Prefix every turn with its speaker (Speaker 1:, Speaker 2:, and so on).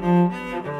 Speaker 1: Música